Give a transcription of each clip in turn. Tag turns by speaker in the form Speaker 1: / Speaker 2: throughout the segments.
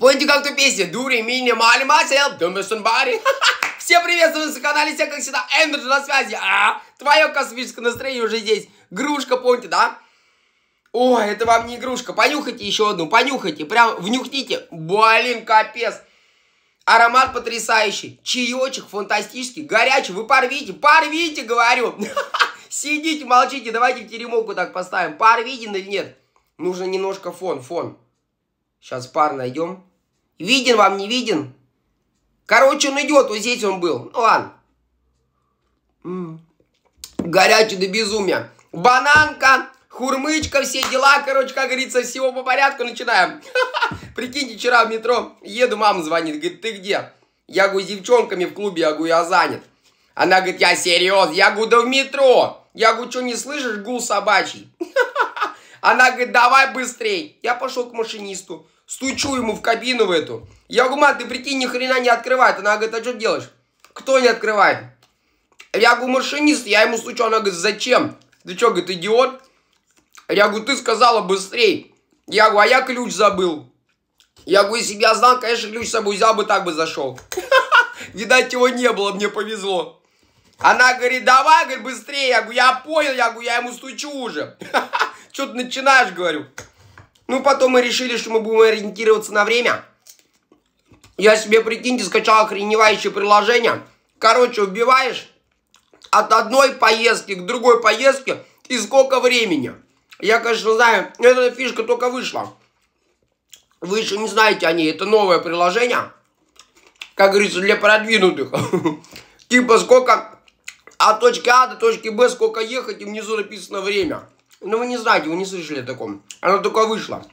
Speaker 1: Помните, как ту песня? Дури, мини, мали, масел, думаешь, бари. Всем приветствую на канале, все как всегда, Энерджи на связи. А, твое космическое настроение уже здесь. Грушка, помните, да? Ой, это вам не игрушка. Понюхайте еще одну, понюхайте. Прям внюхните. Блин, капец. Аромат потрясающий. Чаечек фантастический, горячий. Вы порвите, порвите, говорю. Сидите, молчите, давайте в теремовку так поставим. Пар виден или нет? Нужно немножко фон, фон. Сейчас пар найдем. Виден вам, не виден? Короче, он идет, вот здесь он был. Ну ладно. М -м. Горячий до безумия. Бананка, хурмычка, все дела. Короче, как говорится, всего по порядку начинаем. Прикиньте, вчера в метро еду, мама звонит, говорит, ты где? Я говорю, с девчонками в клубе, я говорю, я занят. Она говорит, я серьезно, я говорю, да в метро. Я говорю, что не слышишь, гул собачий. Она говорит, давай быстрей. Я пошел к машинисту, стучу ему в кабину в эту. Я говорю, мать, ты прикинь, ни хрена не открывает. Она говорит, а что делаешь? Кто не открывает? Я говорю, машинист, я ему стучу. Она говорит, зачем? Ты что, говорит, идиот? Я говорю, ты сказала быстрей. Я говорю, а я ключ забыл. Я говорю, если бы я знал, конечно, ключ с собой взял бы, так бы зашел. Видать, его не было, мне повезло. Она говорит, давай, говорит, быстрее. Я говорю, я понял, я говорю, я ему стучу уже. Что ты начинаешь, говорю. Ну, потом мы решили, что мы будем ориентироваться на время. Я себе, прикиньте, скачал охреневающее приложение. Короче, убиваешь от одной поездки к другой поездке и сколько времени. Я, конечно, знаю, эта фишка только вышла. Вы еще не знаете о ней, это новое приложение. Как говорится, для продвинутых. Типа сколько от точки А до точки Б сколько ехать, и внизу написано время. Ну, вы не знаете, вы не слышали о таком. Оно только вышло.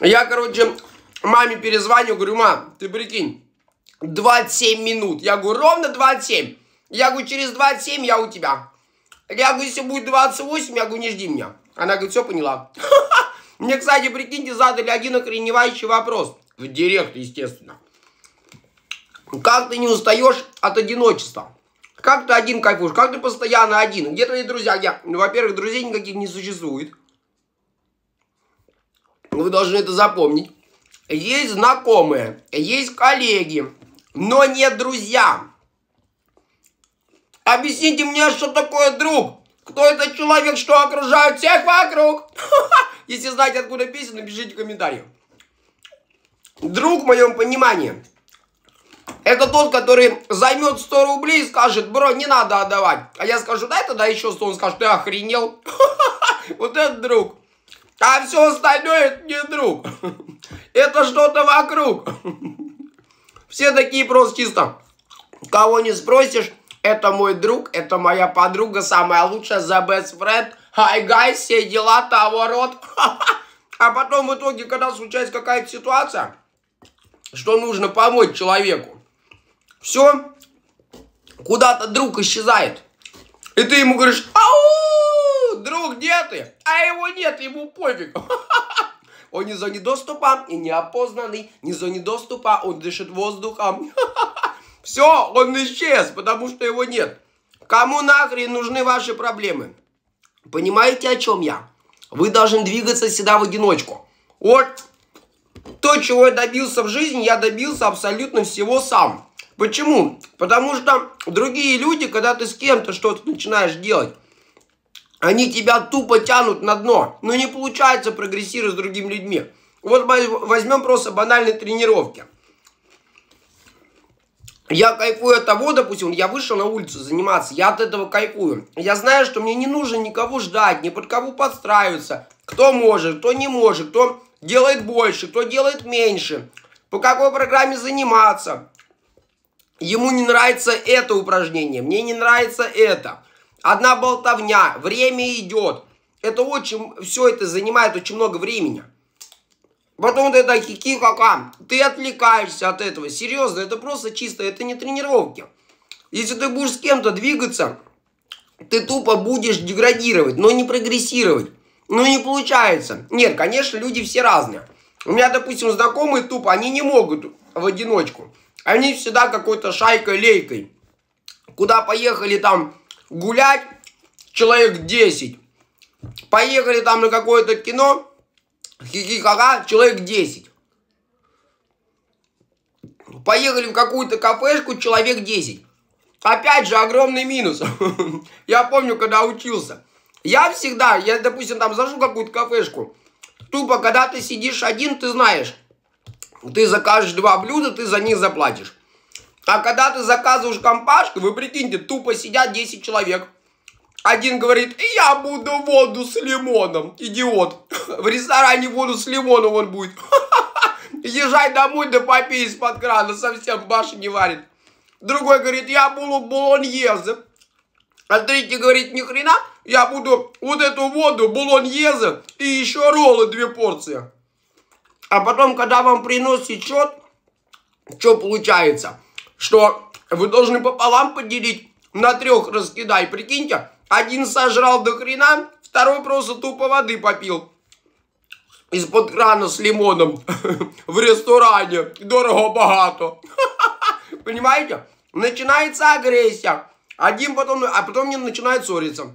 Speaker 1: Я, короче, маме перезвоню, говорю, мам, ты прикинь, 27 минут. Я говорю, ровно 27. Я говорю, через 27 я у тебя. Я говорю, если будет 28, я говорю, не жди меня. Она говорит, все поняла. Мне, кстати, прикиньте, задали один охреневающий вопрос. В директ, естественно. Как ты не устаешь от одиночества? Как ты один кайфуешь? Как ты постоянно один? Где твои друзья? Я, ну, во-первых, друзей никаких не существует. Вы должны это запомнить. Есть знакомые, есть коллеги, но нет друзья. Объясните мне, что такое друг? Кто этот человек, что окружает всех вокруг? Если знаете, откуда песня, напишите в комментариях. Друг, в моем понимании, это тот, который займет 100 рублей и скажет, бро, не надо отдавать. А я скажу, дай тогда еще 100. Он скажет, ты охренел? Вот это друг. А все остальное не друг. Это что-то вокруг. Все такие просто чисто. Кого не спросишь, это мой друг, это моя подруга, самая лучшая, the best friend. Hi guys, все дела того род. А потом в итоге, когда случается какая-то ситуация, что нужно помочь человеку, все, куда-то друг исчезает. И ты ему говоришь, ау, друг, где ты? А его нет, ему пофиг. Он не в зоне доступа и неопознанный, не зоне доступа, он дышит воздухом. Все, он исчез, потому что его нет. Кому нахрен нужны ваши проблемы? Понимаете, о чем я? Вы должны двигаться всегда в одиночку. Вот то, чего я добился в жизни, я добился абсолютно всего сам. Почему? Потому что другие люди, когда ты с кем-то что-то начинаешь делать, они тебя тупо тянут на дно. Но не получается прогрессировать с другими людьми. Вот возьмем просто банальные тренировки. Я кайфую от того, допустим, я вышел на улицу заниматься, я от этого кайфую. Я знаю, что мне не нужно никого ждать, ни под кого подстраиваться. Кто может, кто не может, кто делает больше, кто делает меньше. По какой программе заниматься. Ему не нравится это упражнение, мне не нравится это. Одна болтовня, время идет. Это очень, все это занимает очень много времени. Потом вот это хики-хака. Ты отвлекаешься от этого. Серьезно, это просто чисто, это не тренировки. Если ты будешь с кем-то двигаться, ты тупо будешь деградировать, но не прогрессировать. Ну не получается. Нет, конечно, люди все разные. У меня, допустим, знакомые тупо, они не могут в одиночку. Они всегда какой-то шайкой-лейкой. Куда поехали там гулять, человек 10. Поехали там на какое-то кино, хихихаха, человек 10. Поехали в какую-то кафешку, человек 10. Опять же, огромный минус. Я помню, когда учился. Я всегда, я, допустим, там зашел какую-то кафешку. Тупо, когда ты сидишь один, ты знаешь, ты закажешь два блюда, ты за них заплатишь. А когда ты заказываешь компашку, вы прикиньте, тупо сидят 10 человек. Один говорит, я буду воду с лимоном. Идиот. В ресторане воду с лимоном он будет. Езжай домой, да попей из-под крана, совсем баши не варит. Другой говорит, я буду болоньезе. А третий говорит, ни хрена, я буду вот эту воду, болоньезе и еще роллы две порции. А потом, когда вам приносит счет, что получается? Что вы должны пополам поделить, на трех раскидай. Прикиньте, один сожрал до хрена, второй просто тупо воды попил. Из-под крана с лимоном в ресторане. Дорого-богато. Понимаете? Начинается агрессия. Один потом, а потом не начинает ссориться.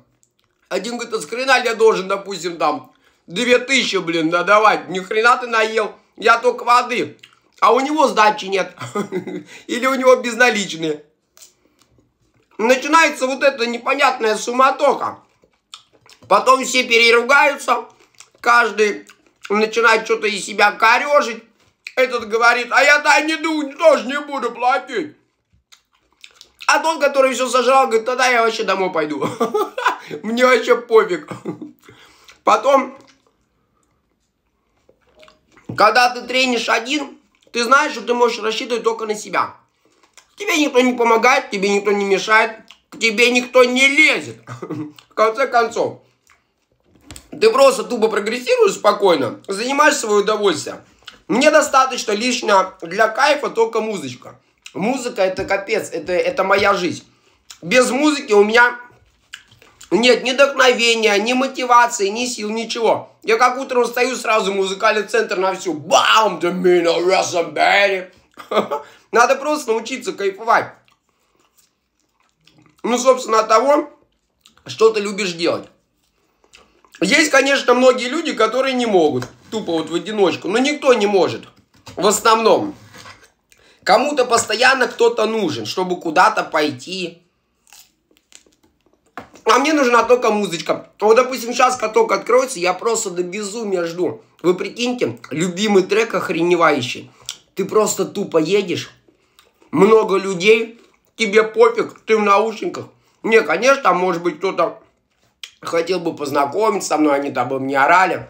Speaker 1: Один говорит, а с хрена я должен, допустим, там, две тысячи, блин, надавать. Ни хрена ты наел, я только воды. А у него сдачи нет. Или у него безналичные. Начинается вот эта непонятная суматоха. Потом все переругаются. Каждый начинает что-то из себя корежить. Этот говорит, а не думаю, тоже не буду платить. А тот, который все сожрал, говорит, тогда я вообще домой пойду. Мне вообще пофиг. Потом, когда ты тренишь один, ты знаешь, что ты можешь рассчитывать только на себя. Тебе никто не помогает, тебе никто не мешает, к тебе никто не лезет. В конце концов, ты просто тупо прогрессируешь спокойно, занимаешь свое удовольствие. Мне достаточно лишнего для кайфа только музычка. Музыка это капец, это, это моя жизнь. Без музыки у меня нет ни вдохновения, ни мотивации, ни сил, ничего. Я как утром встаю, сразу музыкальный центр на всю. Бам! Домино, Рассамбери. Надо просто научиться кайфовать. Ну, собственно, от того, что ты любишь делать. Есть, конечно, многие люди, которые не могут. Тупо вот в одиночку. Но никто не может. В основном. Кому-то постоянно кто-то нужен, чтобы куда-то пойти. А мне нужна только музычка. Вот, допустим, сейчас каток откроется, я просто до безумия жду. Вы прикиньте, любимый трек охреневающий. Ты просто тупо едешь, много людей, тебе пофиг, ты в наушниках. Не, конечно, может быть кто-то хотел бы познакомиться со мной, они там бы мне орали.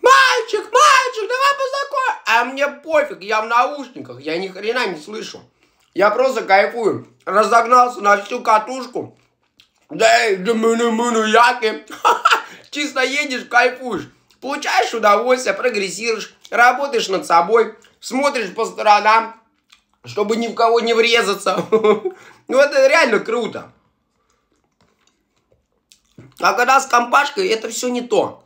Speaker 1: Мальчик, мальчик, давай познакомимся. А мне пофиг, я в наушниках, я ни хрена не слышу. Я просто кайфую. Разогнался на всю катушку. Да, да мыну мыну яки. Чисто едешь, кайфуешь. Получаешь удовольствие, прогрессируешь, работаешь над собой, смотришь по сторонам, чтобы ни в кого не врезаться. Ну, это реально круто. А когда с компашкой, это все не то.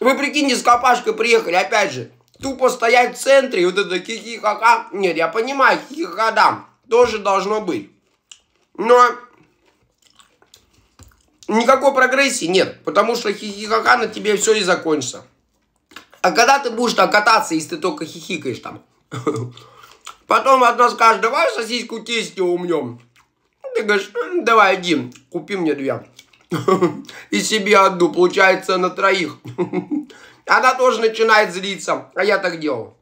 Speaker 1: Вы прикиньте, с компашкой приехали, опять же, тупо стоять в центре, вот это хихи-ха-ха. Нет, я понимаю, хихи-ха, да, тоже должно быть. Но никакой прогрессии нет, потому что хихи-ха-ха на тебе все и закончится. А когда ты будешь там кататься, если ты только хихикаешь там? Потом одна скажет, давай сосиску тесте умнем. Ты говоришь, давай один, купи мне две. И себе одну, получается на троих. Она тоже начинает злиться, а я так делал.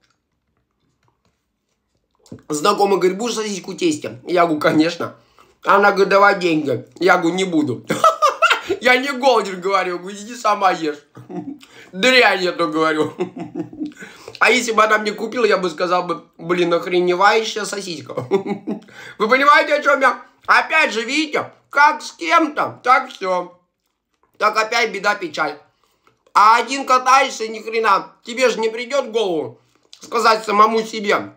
Speaker 1: Знакомый говорит, будешь сосиску тесте? Я говорю, конечно. Она говорит, давай деньги. Я говорю, не буду. Я не голоден, говорю, иди сама ешь. Дрянь я то говорю. А если бы она мне купила, я бы сказал бы, блин, охреневающая сосиска. Вы понимаете, о чем я? Опять же, видите, как с кем-то, так все. Так опять беда, печаль. А один катаешься, ни хрена, тебе же не придет в голову сказать самому себе,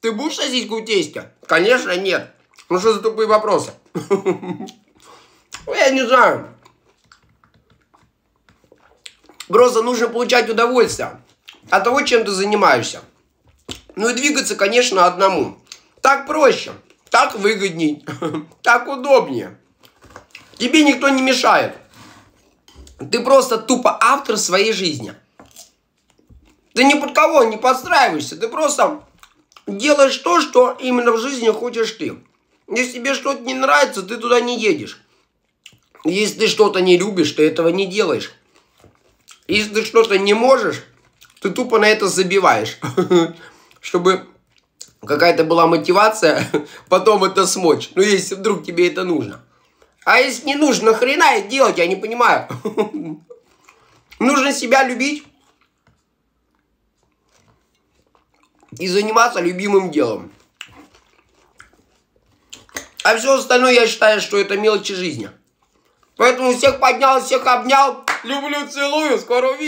Speaker 1: ты будешь сосиску в тесте? Конечно, нет. Ну что за тупые вопросы? Я не знаю. Просто нужно получать удовольствие от того, чем ты занимаешься. Ну и двигаться, конечно, одному. Так проще, так выгодней, так удобнее. Тебе никто не мешает. Ты просто тупо автор своей жизни. Ты ни под кого не подстраиваешься. Ты просто делаешь то, что именно в жизни хочешь ты. Если тебе что-то не нравится, ты туда не едешь. Если ты что-то не любишь, ты этого не делаешь. Если ты что-то не можешь, ты тупо на это забиваешь. Чтобы какая-то была мотивация потом это смочь. Ну, если вдруг тебе это нужно. А если не нужно, нахрена это делать, я не понимаю. Нужно себя любить и заниматься любимым делом. А все остальное я считаю, что это мелочи жизни. Поэтому всех поднял, всех обнял. Люблю, целую. Скоро увидимся.